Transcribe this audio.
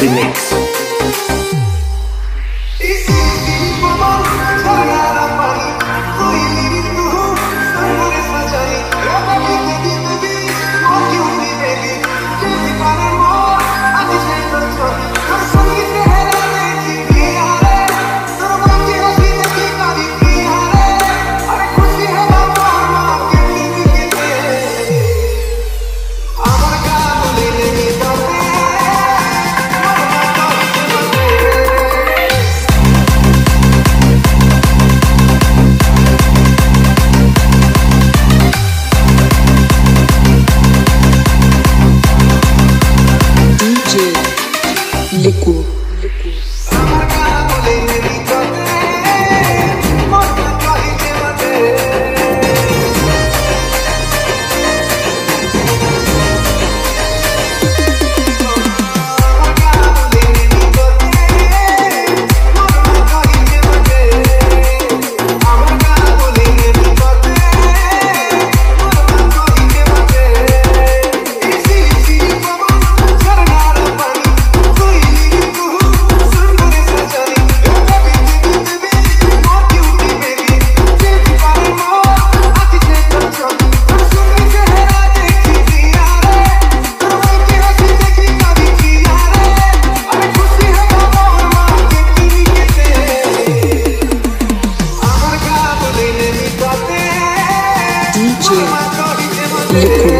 Remix. Liquid. DJ.